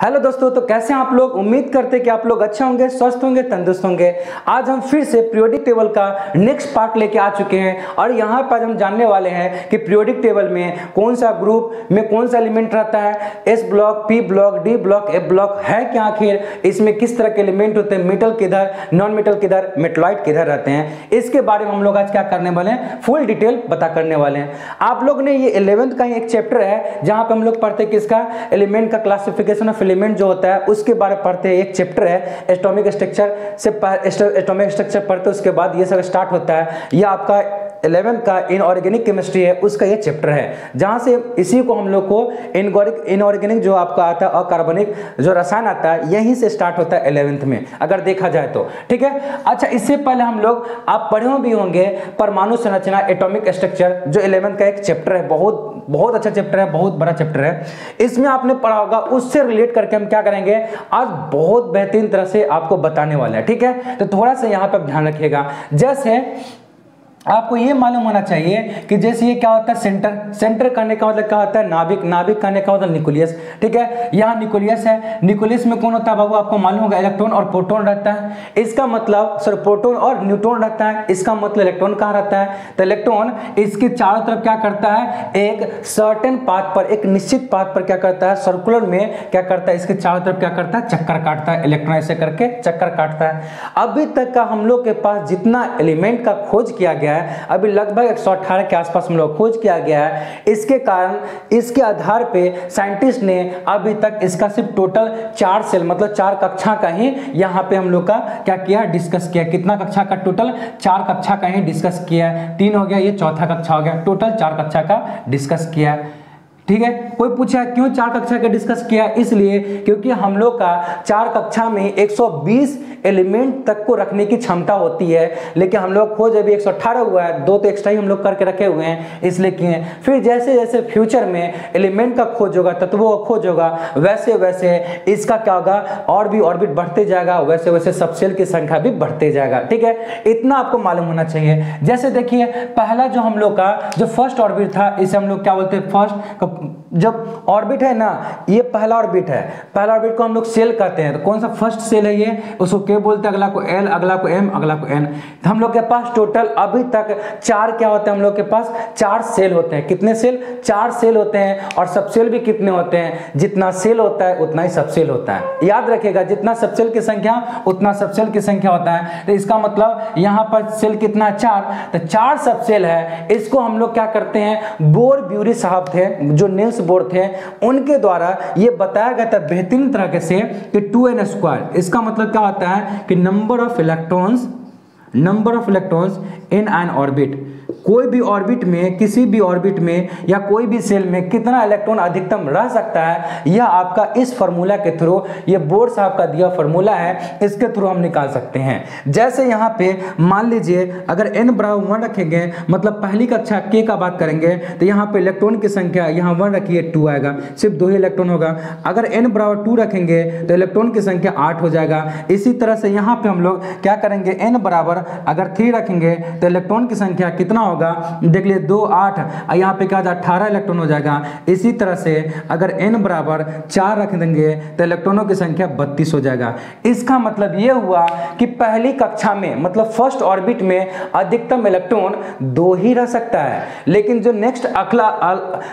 Hello दोस्तों तो कैसे आप लोग? उम्मीद करते कि आप लोग अच्छे होंगे, स्वस्थ होंगे, तंदुरुस्त होंगे। आज हम फिर से पीरियोडिक टेबल का नेक्स्ट पार्ट लेके आ चुके हैं और यहाँ पर हम जानने वाले हैं कि पीरियोडिक टेबल में कौन सा ग्रुप में कौन सा एलिमेंट रहता है? S block P block D block F block है क्या आखिर? इसमें किस तरह के एलिमेंट होते हैं? मेटल किधर? नॉन मेटल किधर? मेटलॉइड किधर रहते हैं? इसके बारे में हम लोग आज क्या करने वाले हैं? फुल डिटेल बता करने वाले हैं। आप लोग ने ये इलेवेंथ का ही एक चैप्टर है, जहाँ पे हम लोग पढ़ते किसका एलिमेंट का क्लासिफिकेशन ऑफ़ एलिमेंट जो होता है, उसके बारे में पढ़ते हैं। एक चैप्टर है एटॉमिक स्ट्रक्चर से एटॉमिक स्ट्रक्चर पढ़ते उसके बाद ये सब स्टार्ट होता है। ये आपका इलेवेंथ का इनऑर्गेनिक केमिस्ट्री है, उसका ये चैप्टर है। जहाँ से इसी को हम लोग को इनगोरिक इनऑर्गेनिक जो आपका आता है, अकार्बनिक जो रसायन आता है, यहीं से स्टार्ट होता है इलेवेंथ में, अगर देखा जाए तो। ठीक है? अच्छा इससे पहले हम लोग, आप पढ़े भी होंगे, परमाणु संरचना एटॉमिक स्ट्रक्चर जो इलेवेंथ का एक चैप्टर है, बहुत बहुत अच्छा चैप्टर है, बहुत बड़ा चैप्टर है। इसमें आपने पढ़ा होगा, उससे रिलेट करके हम क्या करेंगे? आज बहुत बेहतरीन तरह से आपको बताने वाले हैं, ठीक है? तो थोड़ा सा यहाँ पर ध्यान रखिएगा। जैसे आपको ये मालूम होना चाहिए कि जैसे ये क्या होता है सेंटर सेंटर करने का मतलब क्या होता है, नाभिक नाभिक करने का मतलब निकोलियस ठीक है? यहाँ निकोलियस है निकोलियस में कौन होता है बाबू? आपको मालूम होगा इलेक्ट्रॉन और प्रोटॉन रहता है। इसका मतलब सर प्रोटॉन और न्यूट्रॉन रहता है। इसका मतलब इलेक्ट्रॉन कहाँ रहता है? तो इलेक्ट्रॉन इसके चारों तरफ़ क्या करता है? एक सर्टेन पाथ पर, एक निश्चित पाथ पर क्या करता है? सर्कुलर में क्या करता है? इसके चारों तरफ़ क्या करता है? चक्कर काटता है। इलेक्ट्रॉन ऐसे करके चक्कर काटता है। अभी तक का हम लोग के पास जितना एलिमेंट का खोज किया गया गया है। अभी लगभग एक के आसपास हम लोग खोज किया गया है। इसके कारण, इसके आधार पे साइंटिस्ट ने अभी तक इसका सिर्फ़ टोटल चार सेल मतलब चार कक्षा का ही यहाँ पे हम लोग का क्या किया, डिस्कस किया। कितना कक्षा का टोटल? चार कक्षा का ही डिस्कस किया है। तीन हो गया, ये चौथा कक्षा हो गया। टोटल चार कक्षा का डिस्कस किया ठीक है? कोई पूछा क्यों चार कक्षा का डिस्कस किया इसलिए क्योंकि हम लोग का चार कक्षा में 120 एलिमेंट तक को रखने की क्षमता होती है, लेकिन हम लोग खोज अभी 118 हुआ है, दो तो एक्स्ट्रा ही हम लोग करके रखे हुए हैं, इसलिए किए फिर जैसे जैसे फ्यूचर में एलिमेंट का खोज होगा, तत्वों का खोज होगा वैसे वैसे इसका क्या होगा? और भी ऑर्बिट बढ़ते जाएगा वैसे वैसे सबसेल की संख्या भी बढ़ते जाएगा, ठीक है? इतना आपको मालूम होना चाहिए। जैसे देखिए, पहला जो हम लोग का जो फ़र्स्ट ऑर्बिट था, इसे हम लोग क्या बोलते हैं? फ़र्स्ट जब ऑर्बिट है ना, ये पहला ऑर्बिट है। पहला ऑर्बिट को हम लोग सेल कहते हैं। तो कौन सा फ़र्स्ट सेल है ये? उसको के बोलते हैं, अगला को एल अगला को एम अगला को एन तो हम लोग के पास टोटल अभी तक चार क्या होते हैं हम लोग के पास? चार सेल होते हैं। कितने सेल चार सेल होते हैं। और सब सेल भी कितने होते हैं? जितना सेल होता है, उतना ही सब सेल होता है। याद रखेगा जितना सब सेल की संख्या, उतना सब सेल की संख्या होता है। तो इसका मतलब यहाँ पर सेल कितना चार। तो चार सब सेल है। इसको हम लोग क्या करते हैं? बोर ब्यूरी साहब थे, जो नेल्स बोर्ड थे, उनके द्वारा ये बताया गया था बेहतरीन तरीके से कि टू एन स्क्वायर इसका मतलब क्या होता है कि number of electrons number of electrons in N orbit कोई भी ऑर्बिट में, किसी भी ऑर्बिट में, या कोई भी सेल में कितना इलेक्ट्रॉन अधिकतम रह सकता है, यह आपका इस फॉर्मूला के थ्रू ये बोर्ड साहब का दिया फॉर्मूला है, इसके थ्रू हम निकाल सकते हैं। जैसे यहाँ पे, मान लीजिए, अगर एन बराबर वन रखेंगे मतलब पहली कक्षा के का बात करेंगे तो यहाँ पे इलेक्ट्रॉन की संख्या, यहाँ वन रखिए टू आएगा। सिर्फ़ दो ही इलेक्ट्रॉन होगा। अगर एन बराबर टू रखेंगे तो इलेक्ट्रॉन की संख्या आठ हो जाएगा। इसी तरह से यहाँ पे हम लोग क्या करेंगे एन बराबर अगर थ्री रखेंगे तो इलेक्ट्रॉन की संख्या कितना होगा? देख लिए, दो, आठ। यहाँ पे क्या अठारह इलेक्ट्रॉन हो जाएगा। इसी तरह से अगर एन बराबर चार रख देंगे तो इलेक्ट्रॉनों की संख्या बत्तीस हो जाएगा। इसका मतलब ये हुआ कि पहली कक्षा में मतलब फ़र्स्ट ऑर्बिट में अधिकतम इलेक्ट्रॉन दो ही रह सकता है। लेकिन जो नेक्स्ट अगला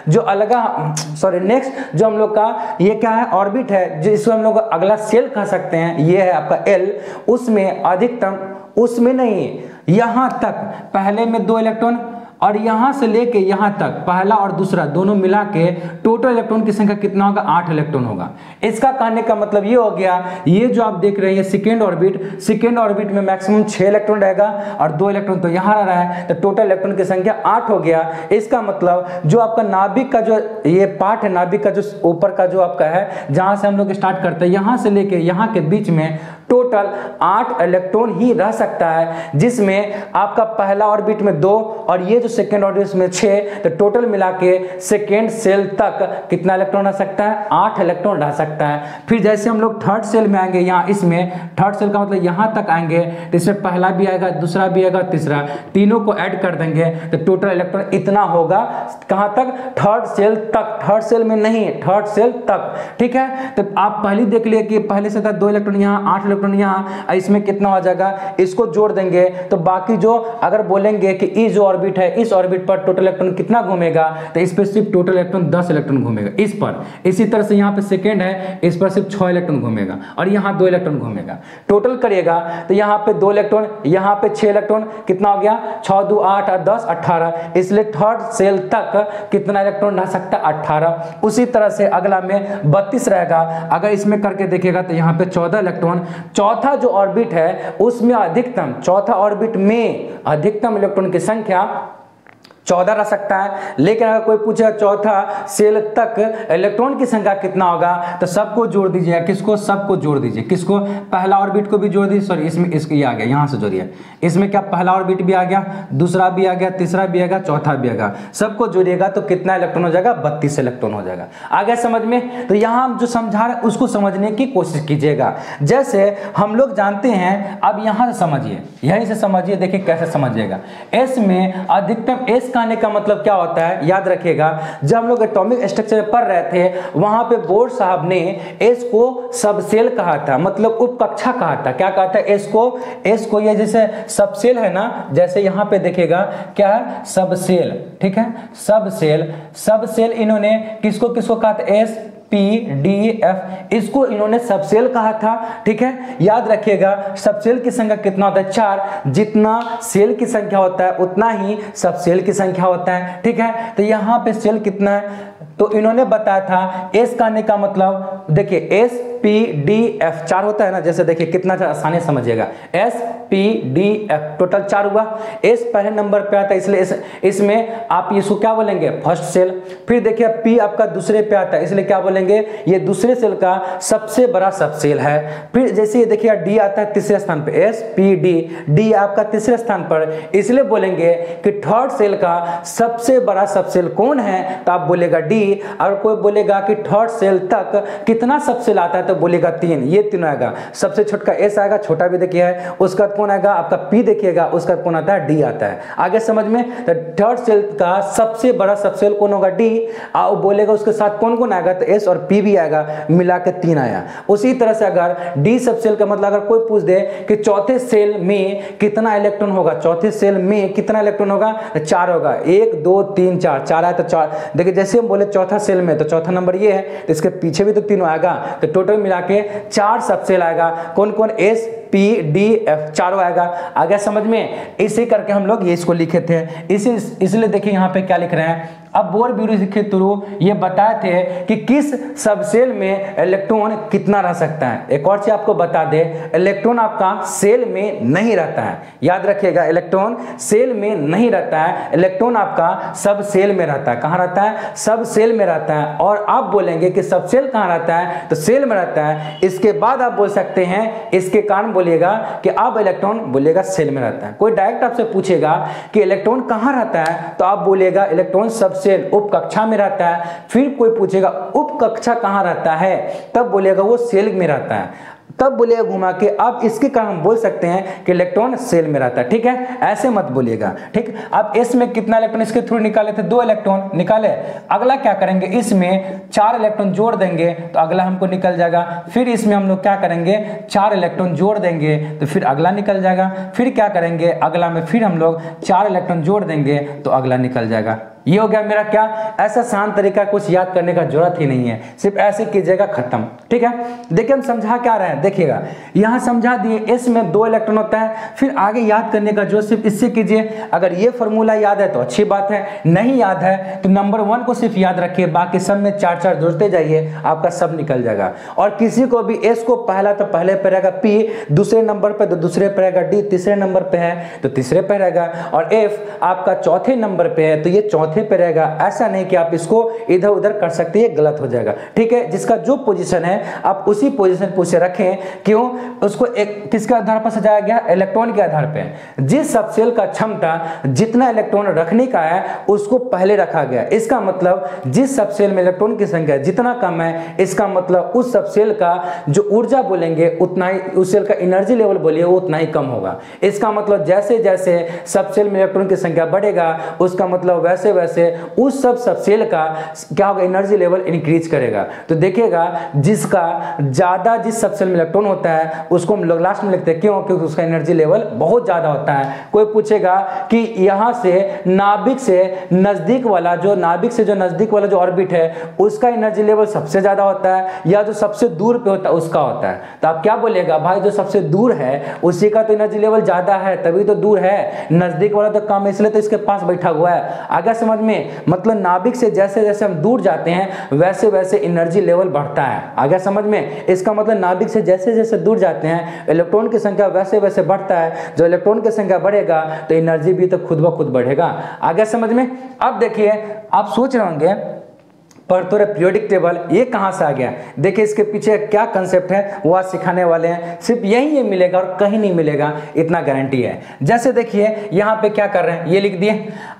जो अलगा सॉरी नेक्स्ट जो हम लोग का, ये क्या है, ऑर्बिट है, जिसको हम लोग अगला सेल कह सकते हैं, ये है आपका एल उसमें अधिकतम उसमें नहीं यहाँ तक। पहले में दो इलेक्ट्रॉन और यहाँ से लेके यहाँ तक, पहला और दूसरा, दोनों मिला के टोटल इलेक्ट्रॉन की संख्या कितना होगा? आठ इलेक्ट्रॉन होगा। इसका कहने का मतलब ये हो गया, ये जो आप देख रहे हैं सेकेंड ऑर्बिट सेकेंड ऑर्बिट में मैक्सिमम छह इलेक्ट्रॉन रहेगा और दो इलेक्ट्रॉन तो यहाँ रह रहा है तो टोटल इलेक्ट्रॉन की संख्या आठ हो गया। इसका मतलब जो आपका नाभिक का जो, ये पार्ट है, नाभिक का जो ऊपर का जो आपका है, जहाँ से हम लोग स्टार्ट करते हैं, यहाँ से लेके यहाँ के बीच में टोटल आठ इलेक्ट्रॉन ही रह सकता है, जिसमें आपका पहला ऑर्बिट में दो और ये तो सेकेंड ऑर्बिट में छः तो टोटल मिला के सेकेंड सेल तक कितना इलेक्ट्रॉन रह सकता है? आठ इलेक्ट्रॉन रह सकता है। फिर जैसे हम लोग थर्ड सेल में आएँगे, यहाँ इसमें थर्ड सेल का मतलब यहाँ तक आएँगे तो इसमें पहला भी आएगा, दूसरा भी आएगा, तीसरा। तीनों को ऐड कर देंगे तो टोटल इलेक्ट्रॉन इतना होगा, कहाँ तक? थर्ड सेल तक। थर्ड सेल में नहीं थर्ड सेल तक। ठीक है? तो आप पहले देख लिए कि पहले से था, दो इलेक्ट्रॉन यहाँ, आठ इलेक्ट्रॉन यहाँ इसमें कितना हो जाएगा? इसको जोड़ देंगे। तो बाकी जो अगर बोलेंगे कि ई जो ऑर्बिट है इस ऑर्बिट पर टोटल इलेक्ट्रॉन कितना घूमेगा? तो इस पर सिर्फ़ टोटल इलेक्ट्रॉन दस इलेक्ट्रॉन घूमेगा। इस पर, इसी तरह से यहाँ पे सेकेंड है, इस पर सिर्फ़ छह इलेक्ट्रॉन घूमेगा और यहाँ दो इलेक्ट्रॉन घूमेगा। टोटल करिएगा तो यहाँ पे दो इलेक्ट्रॉन, यहाँ पे छह इलेक्ट्रॉन, कितना हो गया? छह, दो, आठ और दस, अट्ठारह। इसलिए थर्ड सेल तक कितना इलेक्ट्रॉन रह सकता? है अट्ठारह। उसी तरह से अगला में बत्तीस रहेगा। अगर इसमें करके देखिएगा तो यहाँ पे चौदह इलेक्ट्रॉन, चौथा जो ऑर्बिट है, उसमें अधिकतम, चौथा ऑर्बिट में अधिकतम इलेक्ट्रॉन की संख्या चौदह रह सकता है। लेकिन अगर कोई पूछे चौथा सेल तक इलेक्ट्रॉन की संख्या कितना होगा तो सबको जोड़ दीजिए किसको? सबको जोड़ दीजिए। किसको? पहला ऑर्बिट को भी जोड़ दीजिए। सॉरी इसमें इसको ये आ गया, यहाँ से जोड़िए। इसमें क्या पहला ऑर्बिट भी आ गया? दूसरा भी आ गया, तीसरा भी आ गया, चौथा भी आ गया। सबको जोड़िएगा तो कितना इलेक्ट्रॉन हो जाएगा? बत्तीस इलेक्ट्रॉन हो जाएगा। आ गया समझ में? तो यहाँ हम जो समझा रहे उसको समझने की कोशिश कीजिएगा। जैसे हम लोग जानते हैं, अब यहाँ से समझिए। यहीं से समझिए, देखिए कैसे समझिएगा। एस में अधिकतम एस कहने का मतलब क्या होता है? याद रखेगा जब हम लोग एटॉमिक स्ट्रक्चर में पढ़ रहे थे, वहाँ पे बोर्ड साहब ने एस को सबसेल कहा था मतलब उपकक्षा कहा था। क्या कहा था? एस को एस को ये जैसे सबसेल है ना, जैसे यहाँ पे देखेगा क्या है? सबसेल ठीक है? सबसेल सबसेल इन्होंने किसको किसको कहा था? एस पी डी एफ़ इसको इन्होंने सबसेल कहा था, ठीक है? याद रखिएगा, सबसेल की संख्या कितना होता है? चार। जितना सेल की संख्या होता है, उतना ही सबसेल की संख्या होता है, ठीक है? तो यहाँ पे सेल कितना है? तो इन्होंने बताया था एस कहने का मतलब देखिए एस पी डी एफ़ चार होता है ना जैसे देखिए कितना आसानी समझिएगा। S P D F total चार हुआ। एस पहले नंबर पे आता है इसलिए इस, इसमें आप इसको क्या बोलेंगे? फ़र्स्ट सेल फिर देखिए पी आपका दूसरे पे आता है इसलिए क्या बोलेंगे? ये दूसरे सेल का सबसे बड़ा सब सेल है। फिर जैसे ये देखिए डी आता है तीसरे स्थान पे। एस पी डी डी आपका तीसरे स्थान पर। इसलिए बोलेंगे कि थर्ड सेल का सबसे बड़ा सब सेल कौन है? तो आप बोलेगा डी और कोई बोलेगा कि थर्ड सेल तक कितना सब सेल आता है तो बोलेगा तीन, ये तीनों आएगा। सबसे छोटा एस आएगा, छोटा भी देखिए है। उसका कौन आएगा? आपका पी देखिएगा, उसका कौन आता है? डी आता है। आगे समझ में? तो थर्ड सेल का सबसे बड़ा सबसेल कौन होगा? डी। आ बोलेगा उसके साथ कौन कौन आएगा? तो एस और पी भी आएगा, मिला के तीन आया। उसी तरह से अगर डी सबसेल का मतलब अगर कोई पूछ दे कि चौथे सेल में कितना इलेक्ट्रॉन होगा? चौथे सेल में कितना इलेक्ट्रॉन होगा? तो चार होगा। एक, दो, तीन, चार। चार आया तो चार। देखिए, जैसे हम बोले चौथा सेल में तो चौथा नंबर ये है। तो इसके पीछे भी तो तीनों आएगा। तो टोटल मिला के चार सबसेल आएगा कौन कौन एस पी डी एफ़ चारों आएगा। आगे समझ में? इसी करके हम लोग ये इसको लिखे थे। इसी, इसलिए देखिए यहाँ पे क्या लिख रहे हैं? अब बोर ब्यूरो के थ्रू ये बताए थे कि किस सबसेल में इलेक्ट्रॉन कितना रह सकता है। एक और चीज़ आपको बता दे, इलेक्ट्रॉन आपका सेल में नहीं रहता है। याद रखिएगा, इलेक्ट्रॉन सेल में नहीं रहता है। इलेक्ट्रॉन आपका सब सेल में रहता है। कहाँ रहता है? सब सेल में रहता है। और आप बोलेंगे कि सब सेल कहाँ रहता है? तो सेल में रहता है। इसके बाद आप बोल सकते हैं, इसके कारण बोलिएगा कि अब इलेक्ट्रॉन बोलिएगा सेल में रहता है। कोई डायरेक्ट आपसे पूछेगा कि इलेक्ट्रॉन कहाँ रहता है तो आप बोलेगा इलेक्ट्रॉन सबसे उप कक्षा में रहता है। फिर कोई पूछेगा उप कक्षा कहाँ रहता है? तब बोलेगा, वो सेल में रहता है। तब बोलिएगा घुमा के। अब इसके कारण हम बोल सकते हैं कि इलेक्ट्रॉन सेल में रहता है, ठीक है? ऐसे मत बोलिएगा, ठीक? अब एस में कितना इलेक्ट्रॉन इसके थ्रू निकाले थे? दो इलेक्ट्रॉन निकाले। अगला क्या करेंगे? इसमें चार इलेक्ट्रॉन जोड़ देंगे तो अगला हमको निकल जाएगा। फिर इसमें हम लोग क्या करेंगे? चार इलेक्ट्रॉन जोड़ देंगे तो फिर अगला निकल जाएगा। फिर क्या करेंगे? अगला में फिर हम लोग चार इलेक्ट्रॉन जोड़ देंगे तो अगला निकल जाएगा। ये हो गया मेरा क्या? ऐसा शांत तरीका कुछ याद करने का ज़रूरत ही नहीं है। सिर्फ़ ऐसे कीजिएगा, खत्म। ठीक है? देखिए, हम समझा क्या रहे हैं? देखिएगा। यहाँ समझा दिए एस में दो इलेक्ट्रॉन होता है। फिर आगे याद करने का जो सिर्फ़ इससे कीजिए। अगर ये फॉर्मूला याद है तो अच्छी बात है। नहीं याद है तो नंबर वन को सिर्फ़ याद रखिए। बाकी सब में चार चार जोड़ते जाइए। आपका सब निकल जाएगा। और किसी को भी एस को पहला तो पहले पे रहेगा पी दूसरे नंबर पर तो दूसरे पे रहेगा डी तीसरे नंबर पे है तो तीसरे पे रहेगा। और एफ़ आपका चौथे नंबर पे है तो ये चौथे चौथे पे रहेगा। ऐसा नहीं कि आप इसको इधर उधर कर सकते हैं गलत हो जाएगा। ठीक है? जिसका जो पोजीशन है, आप उसी पोजीशन पे उसे रखें। क्यों? उसको एक किसके आधार पर सजाया गया? इलेक्ट्रॉन के आधार पे। जिस सब सेल का क्षमता जितना इलेक्ट्रॉन रखने का है, उसको पहले रखा गया। इसका मतलब जिस सब सेल में इलेक्ट्रॉन की संख्या जितना कम है, इसका मतलब उस सब सेल का जो ऊर्जा बोलेंगे, उतना ही, उस सेल का एनर्जी लेवल बोलिए उतना ही कम होगा। इसका मतलब जैसे जैसे सब सेल में इलेक्ट्रॉन की संख्या बढ़ेगा, उसका मतलब वैसे वैसे उस सब सब सेल का क्या होगा एनर्जी लेवल इंक्रीज करेगा। तो देखिएगा, जिसका ज़्यादा जिस सब सेल में इलेक्ट्रॉन होता है, उसको हम लोग लास्ट में लिखते हैं। क्यों? क्योंकि उसका एनर्जी लेवल बहुत ज़्यादा होता है। कोई पूछेगा कि यहाँ से नाभिक से नज़दीक वाला, जो नाभिक से जो नज़दीक वाला जो ऑर्बिट है, उसका एनर्जी लेवल सबसे ज़्यादा होता है, या जो सबसे दूर पे होता है, उसका होता है। तो आप क्या बोलेगा, भाई जो सबसे दूर है, उसी का तो एनर्जी लेवल ज़्यादा है, तभी तो दूर है। नज़दीक वाला तो कम इसलिए तो इसके पास बैठा हुआ है। आगे समझ में मतलब नाभिक से जैसे जैसे हम दूर जाते हैं, वैसे वैसे एनर्जी लेवल बढ़ता है। आगे समझ में? इसका मतलब नाभिक से जैसे जैसे दूर जाते हैं इलेक्ट्रॉन की संख्या वैसे वैसे बढ़ता है। जो इलेक्ट्रॉन की संख्या बढ़ेगा तो एनर्जी भी तो खुद ब खुद बढ़ेगा। आगे समझ में? अब देखिए, आप सोच रहे होंगे परतोरे पीरियोडिक टेबल ये कहाँ से आ गया? देखिए इसके पीछे क्या कंसेप्ट है? वो आज सिखाने वाले हैं। सिर्फ़ यही ये मिलेगा और कहीं नहीं मिलेगा। इतना गारंटी है। जैसे देखिए, यहाँ पे क्या कर रहे हैं? ये लिख दिए।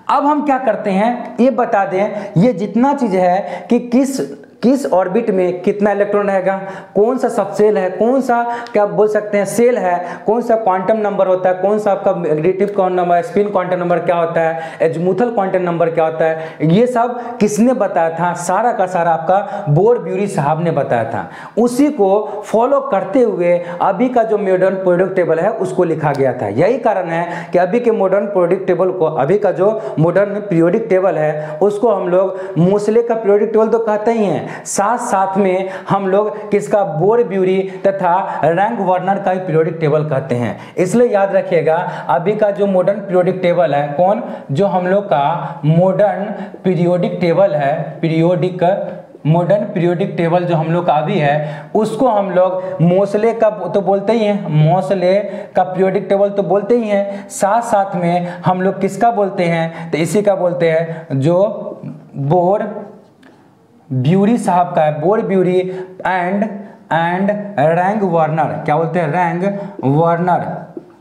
अब हम क्या करते हैं? ये बता दें, ये जितना चीज़ है कि किस किस ऑर्बिट में कितना इलेक्ट्रॉन रहेगा? कौन सा सबसेल है? कौन सा, क्या आप बोल सकते हैं, सेल है? कौन सा क्वांटम नंबर होता है? कौन सा आपका magnetic number, spin quantum number क्या होता है? एजमुथल क्वांटम नंबर क्या होता है? ये सब किसने बताया था? सारा का सारा आपका बोर ब्यूरी साहब ने बताया था। उसी को फॉलो करते हुए अभी का जो मॉडर्न प्रोडक्ट टेबल है, उसको लिखा गया था। यही कारण है कि अभी के मॉडर्न प्रोडक्ट टेबल को, अभी का जो मॉडर्न पीरियोडिक टेबल है, उसको हम लोग मोसले का पीरियोडिक टेबल तो कहते ही हैं। साथ साथ में हम लोग किसका बोर ब्यूरी तथा रैंक वर्नर का पीरियोडिक टेबल कहते हैं। इसलिए याद रखिएगा, अभी का जो मॉडर्न पीरियोडिक टेबल है, कौन? जो हम लोग का मॉडर्न पीरियोडिक टेबल है पीरियोडिक मॉडर्न पीरियोडिक टेबल जो हम लोग का अभी है, उसको हम लोग मोसले का तो बोलते ही हैं, मोसले का पीरियोडिक टेबल तो बोलते ही हैं। साथ साथ में हम लोग किसका बोलते हैं? तो इसी का बोलते हैं जो बोर ब्यूरी साहब का है बोर ब्यूरी एंड एंड रैंग वार्नर, क्या बोलते हैं, रैंग वार्नर।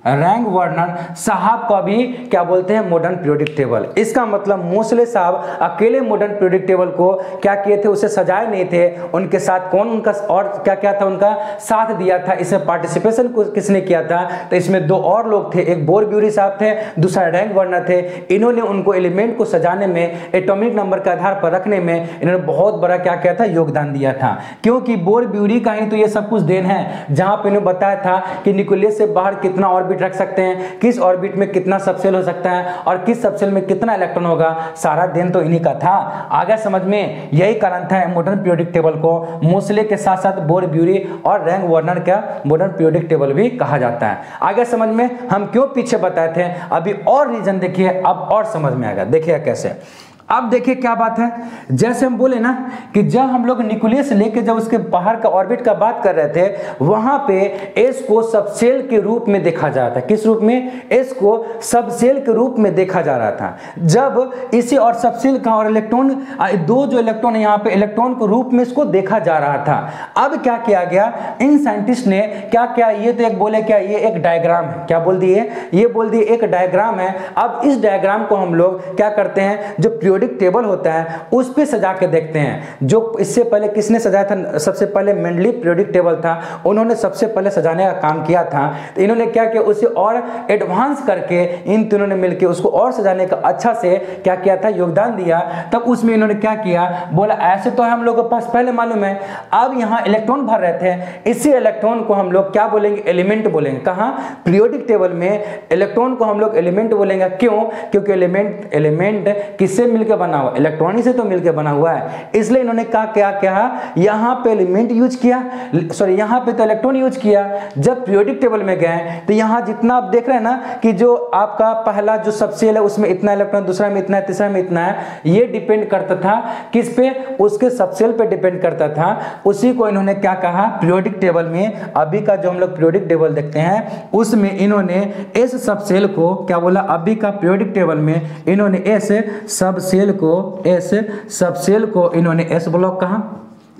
रैंक वर्नर साहब का भी क्या बोलते हैं मॉडर्न पीरियोडिक टेबल इसका मतलब मोसले साहब अकेले मॉडर्न पीरियोडिक टेबल को क्या किए थे, उसे सजाए नहीं थे। उनके साथ कौन, उनका और क्या क्या था, उनका साथ दिया था, इसमें पार्टिसिपेशन किसने किया था? तो इसमें दो और लोग थे, एक बोर ब्यूरी साहब थे, दूसरा रैंक वर्नर थे। इन्होंने उनको एलिमेंट को सजाने में एटॉमिक नंबर के आधार पर रखने में इन्होंने बहुत बड़ा क्या किया था, योगदान दिया था। क्योंकि बोर ब्यूरी का ही तो ये सब कुछ देन है। जहाँ पर इन्होंने बताया था कि निकोलियस से बाहर कितना ऑर्बिट ऑर्बिट रख सकते हैं। किस ऑर्बिट में कितना सबसेल हो सकता है और किस सबसेल में कितना इलेक्ट्रॉन होगा, सारा दिन तो इन्हीं का था। आगे समझ में यही कारण था मॉडर्न पीरियोडिक टेबल को। मोसले के साथ साथ बोर ब्यूरी और रैंक वर्नर का मॉडर्न पीरियोडिक टेबल भी कहा जाता है। आगे समझ में हम क्यों पीछे बताए थे? अभी और रीजन देखिए, अब और समझ में आएगा। देखिए कैसे। अब देखिए क्या बात है। जैसे हम बोले ना कि जब हम लोग न्यूक्लियस लेके जब उसके बाहर का ऑर्बिट का बात कर रहे थे, वहाँ पे एस को सबसेल के रूप में देखा जा रहा था। किस रूप में? एस को सबसेल के रूप में देखा जा रहा था। जब इसे और सबसेल का और इलेक्ट्रॉन दो जो इलेक्ट्रॉन है यहाँ पे इलेक्ट्रॉन के रूप में इसको देखा जा रहा था। अब क्या किया गया? इन साइंटिस्ट ने क्या क्या? ये तो एक बोले क्या? ये एक डायग्राम है। क्या बोल दिए? ये बोल दिए एक डायग्राम है। अब इस डायग्राम को हम लोग क्या करते हैं? जो पीरियोडिक टेबल होता है, उस पर सजा के देखते हैं। जो इससे पहले किसने सजाया था? सबसे पहले मेंडली पीरियोडिक टेबल था। उन्होंने सबसे पहले सजाने का काम किया था। तो इन्होंने क्या किया? उसे और एडवांस करके इन तीनों ने मिलकर उसको और सजाने का अच्छा से क्या किया था? योगदान दिया। तब उसमें इन्होंने क्या किया? बोला, ऐसे तो हम लोग के पास पहले मालूम है, अब यहाँ इलेक्ट्रॉन भर रहे थे। इसी इलेक्ट्रॉन को हम लोग क्या बोलेंगे? एलिमेंट बोलेंगे। कहा? पीरियोडिक टेबल में इलेक्ट्रॉन को हम लोग एलिमेंट बोलेंगे। क्यों? क्योंकि एलिमेंट एलिमेंट किससे मिल मिलकर बना हुआ इलेक्ट्रॉनिक से तो मिलकर बना हुआ है। इसलिए इन्होंने कहा, क्या क्या? यहाँ पे एलिमेंट यूज़ किया। सॉरी यहाँ पे तो इलेक्ट्रॉन यूज़ किया। जब पीरियोडिक टेबल में गए तो यहाँ जितना आप देख रहे हैं ना, कि जो आपका पहला जो सबसेल है उसमें इतना इलेक्ट्रॉन दूसरा में इतना है, तीसरा में इतना है, ये डिपेंड करता था। किस पे? उसके सबसेल पे डिपेंड करता था। उसी को इन्होंने क्या कहा? पीरियोडिक टेबल में, अभी का जो हम लोग पीरियोडिक टेबल देखते हैं, उसमें इन्होंने इस सबसेल को, क्या बोला? अभी का पीरियोडिक टेबल में इन्होंने इस सबसेल सेल को एस सब सेल को इन्होंने एस ब्लॉक कहा?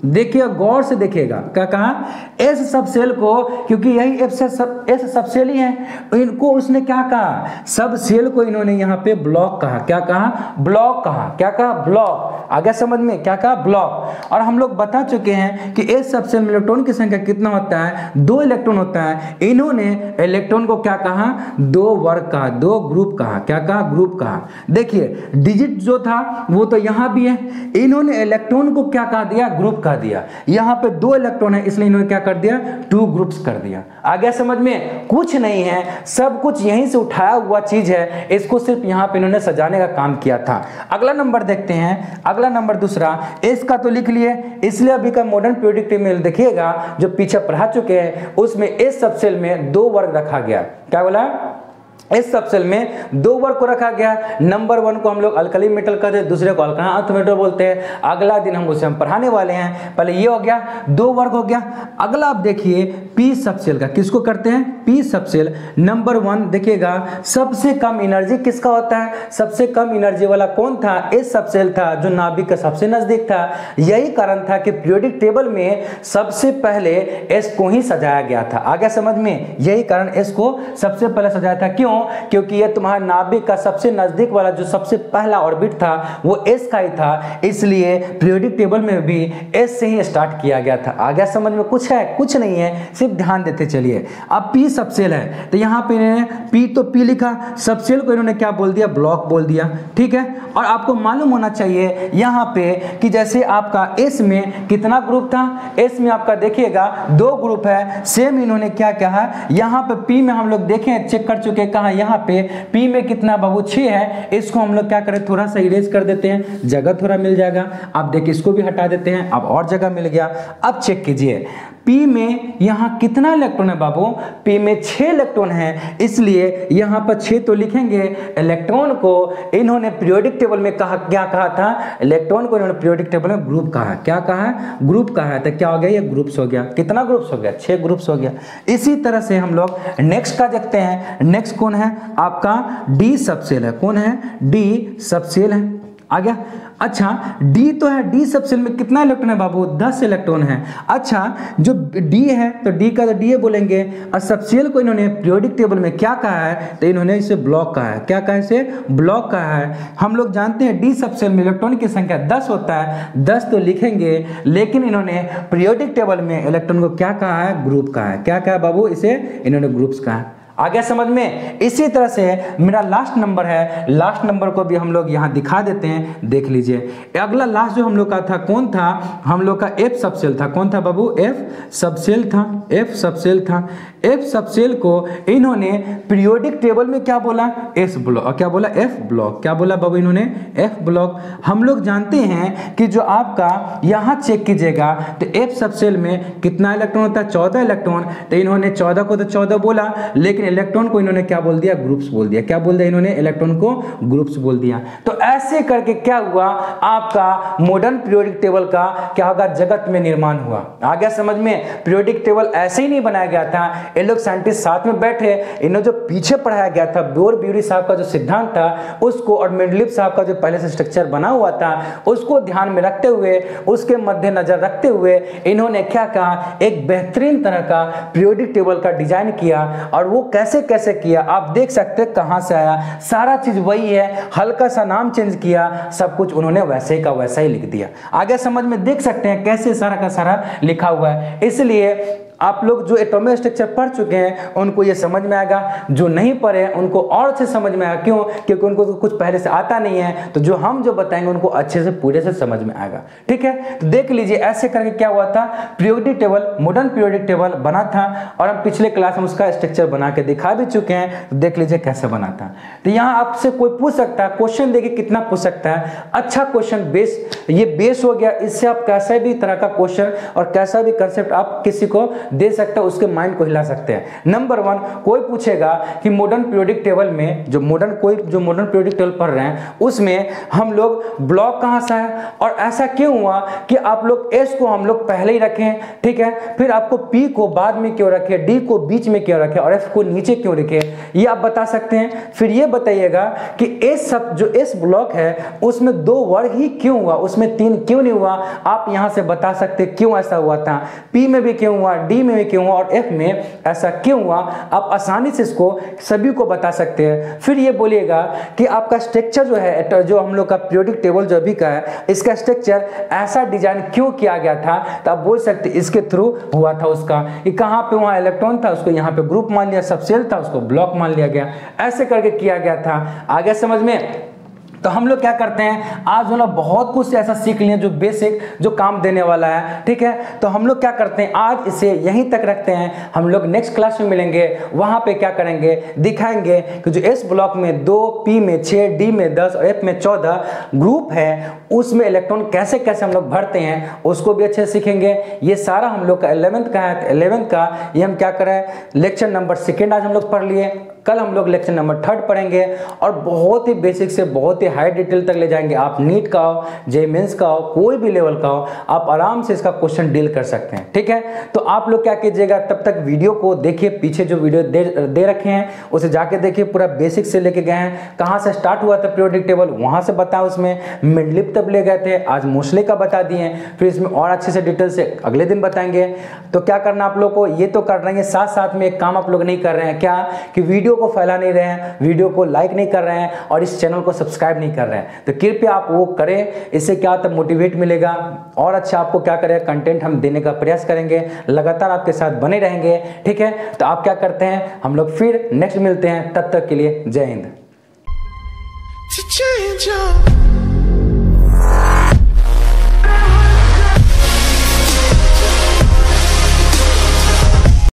देखिए, गौर से देखिएगा। क्या कहा? एस सब सेल को, क्योंकि यही एफ़ से सब, एस सब सेल ही है, इनको उसने क्या कहा? सब सेल को इन्होंने यहाँ पे ब्लॉक कहा। क्या कहा? ब्लॉक कहा। क्या कहा? ब्लॉक। आगे समझ में? क्या कहा? ब्लॉक। और हम लोग बता चुके हैं कि एस सब सेल में इलेक्ट्रॉन की संख्या कितना होता है? दो इलेक्ट्रॉन होता है। इन्होंने इलेक्ट्रॉन को क्या कहा? दो वर्ग कहा, दो ग्रुप कहा। क्या कहा? ग्रुप कहा। देखिए, डिजिट जो था, वो तो यहाँ भी है। इन्होंने इलेक्ट्रॉन को क्या कहा दिया? ग्रुप कह दिया। यहाँ पे दो इलेक्ट्रॉन है, इसलिए इन्होंने क्या कर दिया? टू ग्रुप्स कर दिया। आगे समझ में कुछ नहीं है, सब कुछ यहीं से उठाया हुआ चीज़ है, इसको सिर्फ़ यहाँ पे इन्होंने सजाने का काम किया था। अगला नंबर देखते हैं। अगला नंबर दूसरा, इसका तो लिख लिए, इसलिए अभी का मॉडर्न पीरियोडिक टेबल देखिएगा, जो पीछे पढ़ा चुके हैं, उसमें इस सबसेल में दो वर्ग रखा गया। क्या बोला? इस सबसेल में दो वर्ग को रखा गया। नंबर वन को हम लोग अल्कली मेटल कहते हैं, दूसरे को अल्कना अर्थ मेटल बोलते हैं। अगला दिन हम उसे हम पढ़ाने वाले हैं। पहले ये हो गया, दो वर्ग हो गया। अगला आप देखिए पी सबसेल का। किसको करते हैं? पी सबसेल नंबर वन देखिएगा, सबसे कम एनर्जी किसका होता है? सबसे कम एनर्जी वाला कौन था? एस सबसेल था, जो नाभिक का सबसे नज़दीक था। यही कारण था कि पीरियोडिक टेबल में सबसे पहले एस को ही सजाया गया था। आगे समझ में? यही कारण एस को सबसे पहले सजाया था। क्यों? क्योंकि यह तुम्हारा नाभिक का सबसे नज़दीक वाला, जो सबसे पहला ऑर्बिट था, वो एस का ही था। इसलिए पीरियोडिक टेबल में भी एस से ही स्टार्ट किया गया था। आगे समझ में? कुछ है, कुछ नहीं है। सिर्फ़ ध्यान देते चलिए। अब पी सबसेल है तो यहाँ पे इन्होंने पी तो पी लिखा सबसेल को इन्होंने क्या बोल दिया? ब्लॉक बोल दिया, ठीक है? और आपको मालूम होना चाहिए यहाँ पे कि जैसे आपका एस में कितना ग्रुप था? एस में आपका देखिएगा, दो ग्रुप है, सेम इन्होंने क्या कहा? यहाँ पे पी में हम लोग देखें, चेक कर चुके कहा यहाँ पे पी में कितना बाबू छः है, इसको हम लोग क्या करें थोड़ा सा इरेज कर देते हैं, जगह थोड़ा मिल जाएगा। आप देखिए इसको भी हटा देते हैं, अब और जगह मिल गया। अब चेक कीजिए पी में यहाँ कितना इलेक्ट्रॉन है बाबू? पी में छह इलेक्ट्रॉन है, इसलिए यहाँ पर छह तो लिखेंगे। इलेक्ट्रॉन को इन्होंने पीरियोडिक टेबल में कहा, क्या कहा था? इलेक्ट्रॉन को इन्होंने पीरियोडिक टेबल में ग्रुप कहा। क्या कहा? है ग्रुप कहा है। तो क्या हो गया? ये ग्रुप्स हो गया। कितना ग्रुप्स हो गया? छह ग्रुप्स हो गया। इसी तरह से हम लोग नेक्स्ट का देखते हैं। नेक्स्ट कौन है? आपका डी सबसेल है। कौन है? डी सबसेल है। आ गया। अच्छा डी तो है डी सबसेल में कितना इलेक्ट्रॉन है बाबू? दस इलेक्ट्रॉन है। अच्छा जो डी है तो डी का तो डी बोलेंगे। और सबसेल को इन्होंने पीरियोडिक टेबल में क्या कहा है? तो इन्होंने इसे ब्लॉक कहा है। क्या कहा इसे? ब्लॉक कहा है। हम लोग जानते हैं डी सबसेल में इलेक्ट्रॉन की संख्या दस होता है। दस तो लिखेंगे, लेकिन इन्होंने पीरियोडिक टेबल में इलेक्ट्रॉन को क्या कहा है? ग्रुप कहा है। क्या कहा बाबू? इसे इन्होंने ग्रुप्स कहा। है आगे समझ में? इसी तरह से मेरा लास्ट नंबर है। लास्ट नंबर को भी हम लोग यहाँ दिखा देते हैं। देख लीजिए। अगला लास्ट जो हम लोग का था, कौन था? हम लोग का एफ़ सबसेल था। कौन था बाबू? एफ़ सबसेल था। एफ़ सबसेल था। एफ़ सबसेल को इन्होंने पीरियोडिक टेबल में क्या बोला? एस ब्लॉक क्या बोला? एफ़ ब्लॉक क्या बोला बाबू इन्होंने? एफ़ ब्लॉक हम लोग जानते हैं कि जो आपका यहाँ चेक कीजिएगा तो एफ़ सबसेल में कितना इलेक्ट्रॉन होता है? चौदह इलेक्ट्रॉन तो इन्होंने चौदह को तो चौदह बोला, लेकिन इलेक्ट्रॉन को इन्होंने क्या बोल दिया? ग्रुप्स बोल दिया। क्या बोल दिया इन्होंने? इलेक्ट्रॉन को ग्रुप्स बोल दिया। तो ऐसे करके क्या हुआ? आपका मॉडर्न पीरियोडिक टेबल का क्या होगा? जगत में निर्माण हुआ। आ गया समझ में? पीरियोडिक टेबल ऐसे ही नहीं बनाया गया था। इन लोग साइंटिस्ट साथ में बैठे इन्हें जो पीछे पढ़ाया गया था, बोर ब्यूरी साहब का जो सिद्धांत था, उसको और मिडलिप साहब का जो पहले से स्ट्रक्चर बना हुआ था, उसको ध्यान में रखते हुए, उसके मद्देनजर रखते हुए, इन्होंने क्या कहा? एक बेहतरीन तरह का पीरियोडिक टेबल का डिज़ाइन किया और वो कैसे कैसे किया? आप देख सकते कहाँ से आया। सारा चीज़ वही है, हल्का सा नाम चेंज किया, सब कुछ उन्होंने वैसे का वैसा ही लिख दिया। आगे समझ में देख सकते हैं कैसे सारा का सारा लिखा हुआ है। इसलिए आप लोग जो एटॉमिक स्ट्रक्चर पढ़ चुके हैं, उनको ये समझ में आएगा। जो नहीं पढ़े, उनको और अच्छे समझ में आएगा क्यों? क्योंकि उनको तो कुछ पहले से आता नहीं है। तो जो हम जो बताएँगे, उनको अच्छे से, पूरे से समझ में आएगा। ठीक है? तो देख लीजिए, ऐसे करके क्या हुआ था? Periodic table, modern periodic table बना था। और हम पिछले क्लास में उसका स्ट्रक्चर बना के दिखा भी चुके हैं। तो देख लीजिए कैसे बना था। तो यहाँ आपसे कोई पूछ सकता है, क्वेश्चन देखिए कितना पूछ सकता है। अच्छा क्वेश्चन बेस, ये बेस हो गया। इससे आप कैसे भी तरह का क्वेश्चन और कैसा भी कंसेप्ट आप किसी को दे सकता है, उसके माइंड को हिला सकते हैं। नंबर वन कोई पूछेगा कि मॉडर्न पीरियोडिक टेबल में जो मॉडर्न कोई जो मॉडर्न पीरियोडिक टेबल पढ़ रहे हैं, उसमें हम लोग ब्लॉक कहाँ से है और ऐसा क्यों हुआ कि आप लोग एस को हम लोग पहले ही रखें, ठीक है? फिर आपको पी को बाद में क्यों रखे? डी को बीच में क्यों रखे? और एफ़ को नीचे क्यों रखे? ये आप बता सकते हैं। फिर ये बताइएगा कि एस सब जो एस ब्लॉक है, उसमें दो वर्ग ही क्यों हुआ? उसमें तीन क्यों नहीं हुआ? आप यहाँ से बता सकते क्यों ऐसा हुआ था? पी में भी क्यों हुआ? डी में क्यों हुआ और एफ़ में ऐसा क्यों हुआ? आप आसानी से इसको सभी को बता सकते हैं। फिर ये बोलिएगा कि आपका स्ट्रक्चर जो है, जो हम लोग का पीरियोडिक टेबल जो अभी का है, इसका स्ट्रक्चर ऐसा डिज़ाइन क्यों किया गया था? तो आप बोल सकते इसके थ्रू हुआ था उसका। कि कहाँ पे वहाँ इलेक्ट्रॉन था, उसको यहाँ पे ग्रुप मान लिया सब सेल था, उसको ब्लॉक मान लिया गया। ऐसे करके किया गया था। आगे समझ में? तो हम लोग क्या करते हैं, आज ना बहुत कुछ ऐसा सीख लिए जो बेसिक जो काम देने वाला है, ठीक है? तो हम लोग क्या करते हैं, आज इसे यहीं तक रखते हैं, हम लोग नेक्स्ट क्लास में मिलेंगे, वहाँ पे क्या करेंगे, दिखाएँगे कि जो एस ब्लॉक में दो पी में छः डी में दस और एफ़ में चौदह ग्रुप है, उसमें इलेक्ट्रॉन कैसे कैसे हम लोग भरते हैं, उसको भी अच्छे सीखेंगे। ये सारा हम लोग का एलेवेंथ का है एलेवेंथ का ये हम क्या करें लेक्चर नंबर सेकेंड आज हम लोग पढ़ लिए। कल हम लोग लेक्चर नंबर थर्ड पढ़ेंगे और बहुत ही बेसिक से बहुत ही हाई डिटेल तक ले जाएँगे। आप नीट का हो जे मेन्स का हो कोई भी लेवल का हो आप आराम से इसका क्वेश्चन डील कर सकते हैं ठीक है? तो आप लोग क्या कीजिएगा तब तक वीडियो को देखिए पीछे जो वीडियो दे, दे रखे हैं उसे जाके देखिए पूरा बेसिक से लेके गए हैं। कहाँ से स्टार्ट हुआ था प्रियोडिक टेबल वहाँ से बताया उसमें। मिडलिप तब ले गए थे आज मोस्टली का बता दिए फिर इसमें और अच्छे से डिटेल से अगले दिन बताएँगे। तो क्या करना आप लोग को? ये तो कर रहे हैं साथ साथ में एक काम आप लोग नहीं कर रहे हैं। क्या? कि वीडियो को फैला नहीं रहे हैं, वीडियो को लाइक नहीं कर रहे हैं और इस चैनल को सब्सक्राइब नहीं कर रहे हैं। तो कृपया आप वो करें, इससे क्या होता मोटिवेट मिलेगा? और अच्छा आपको क्या करें? कंटेंट हम देने का प्रयास करेंगे, लगातार आपके साथ बने रहेंगे, ठीक है? तो आप क्या करते हैं? हम लोग फिर नेक्स्ट मिलते हैं, तब तक के लिए जय हिंद।